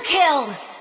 kill!